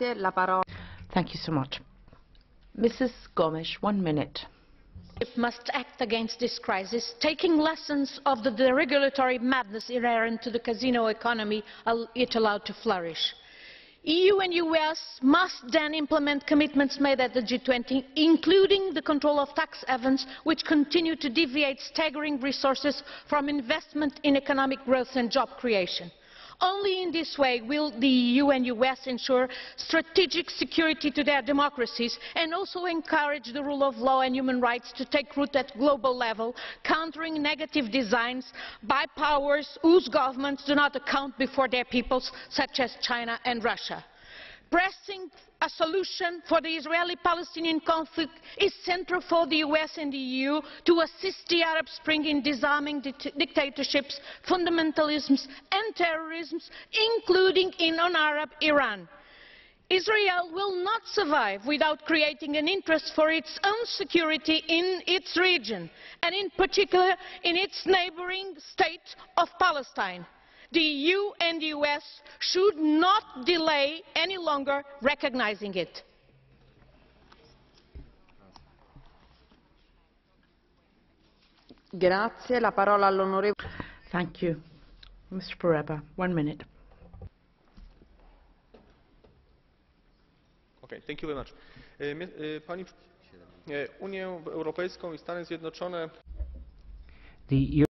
Grazie, la parola. Thank you so much. Mrs. Gomes, one minute. It must act against this crisis, taking lessons of the deregulatory madness inherent to the casino economy al- it allowed to flourish. EU and US must then implement commitments made at the G20, including the control of tax havens, which continue to deviate staggering resources from investment in economic growth and job creation. Only in this way will the EU and US ensure strategic security to their democracies and also encourage the rule of law and human rights to take root at global level, countering negative designs by powers whose governments do not account before their peoples, such as China and Russia. Pressing a solution for the Israeli-Palestinian conflict is central for the US and the EU to assist the Arab Spring in disarming dictatorships, fundamentalisms and terrorism, including in non-Arab Iran. Israel will not survive without creating an interest for its own security in its region, and in particular in its neighbouring state of Palestine. The EU and the US should not delay any longer recognising it. Grazie, la parola all'onorevole. Thank you. Mr. Poreba, one minute. Okay, thank you very much. Mie- e, Pani, e, Unię Europejską i Stany Zjednoczone The